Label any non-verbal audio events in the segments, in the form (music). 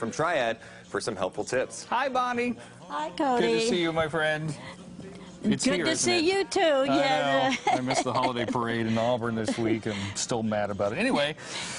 from Triad for some helpful tips. Hi, Bonnie. Hi, Cody. Good to see you, my friend. It's Good here, to isn't see it? you too. I yeah. know. I missed the holiday (laughs) parade in Auburn this week and still mad about it. Anyway,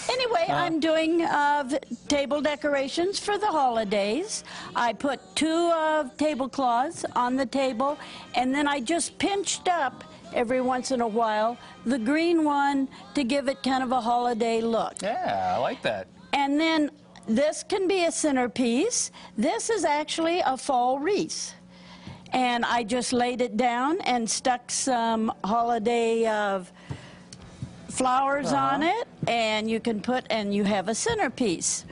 Anyway, I'm doing uh, table decorations for the holidays. I put two uh, tablecloths on the table, and then I just pinched up every once in a while the green one to give it kind of a holiday look. yeah, I like that. And then this can be a centerpiece. This is actually a fall wreath. And I just laid it down and stuck some holiday uh, flowers on it, and you can put, and you have a centerpiece.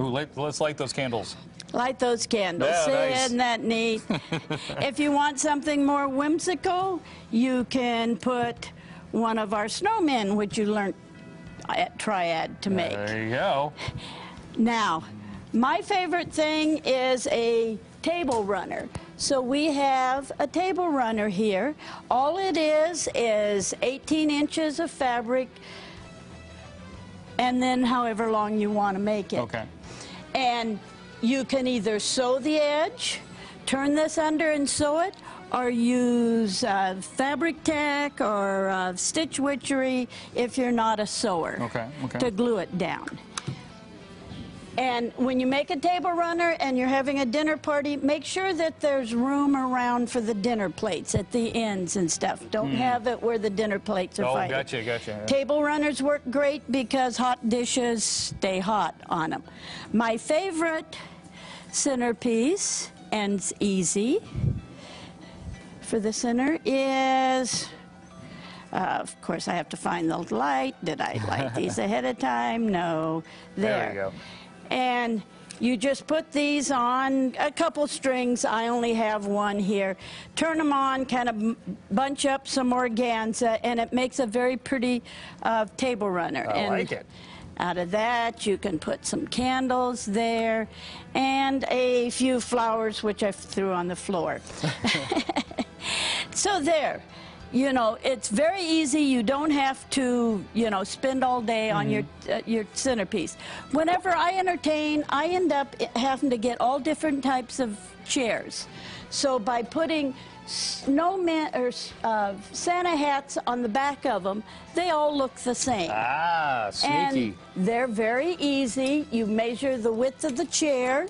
Ooh, let, us light those candles. Light those candles. Yeah, See, nice. Isn't that neat? (laughs) if you want something more whimsical, you can put one of our snowmen, which you learned at Triad to make. There you go. Now, my favorite thing is a table runner. So we have a table runner here. All it is is 18 inches of fabric and then however long you want to make it. Okay. And you can either sew the edge, turn this under and sew it, or use uh, Fabri-Tac or uh, stitch witchery if you're not a sewer Okay, okay. to glue it down. And when you make a table runner and you're having a dinner party, make sure that there's room around for the dinner plates at the ends and stuff. Don't have it where the dinner plates are. Oh, fighting. gotcha, gotcha. Table runners work great because hot dishes stay hot on them. My favorite centerpiece, and it's easy for the center, is. Uh, of course, I have to find the light. Did I light (laughs) these ahead of time? No. There There. And you just put these on a couple strings. I only have one here. Turn them on, kind of bunch up some organza, and it makes a very pretty uh, table runner. I and like it. Out of that, you can put some candles there and a few flowers, which I threw on the floor. (laughs) (laughs) So there, you know, it's very easy. You don't have to, you know, spend all day on your uh, your centerpiece. Whenever I entertain, I end up having to get all different types of chairs. So by putting snowman or uh, Santa hats on the back of them, they all look the same. Ah, sneaky. And they're very easy. You measure the width of the chair,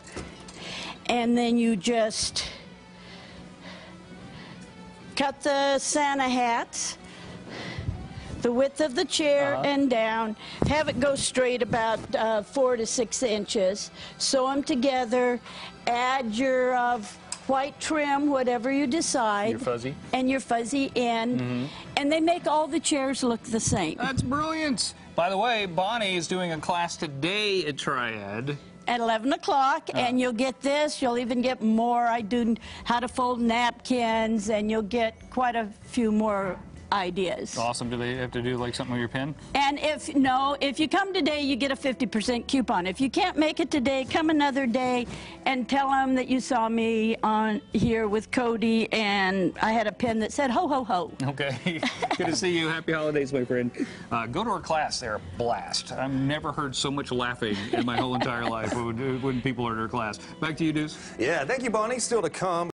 and then you just cut the Santa hats, the width of the chair Uh-huh. and down. Have it go straight about uh, four to six inches. Sew them together. Add your uh, white trim, whatever you decide. Your fuzzy. And your fuzzy end. Mm-hmm. And they make all the chairs look the same. That's brilliant. By the way, Bonnie is doing a class today at Triad. At 11 o'clock, ah. and you'll get this. You'll even get more. I do how to fold napkins, and you'll get quite a few more ideas. Awesome. Do they have to do like something with your pen? And if no, if you come today, you get a 50% coupon. If you can't make it today, come another day and tell them that you saw me on here with Cody, and I had a pen that said ho ho ho. (laughs) Okay. (laughs) Good to see you. Happy holidays, my friend. Uh, go to our class. They're a blast. I've never heard so much laughing in my whole entire life when, when people are in our class. Back to you, Deuce. Yeah, thank you, Bonnie. Still to come.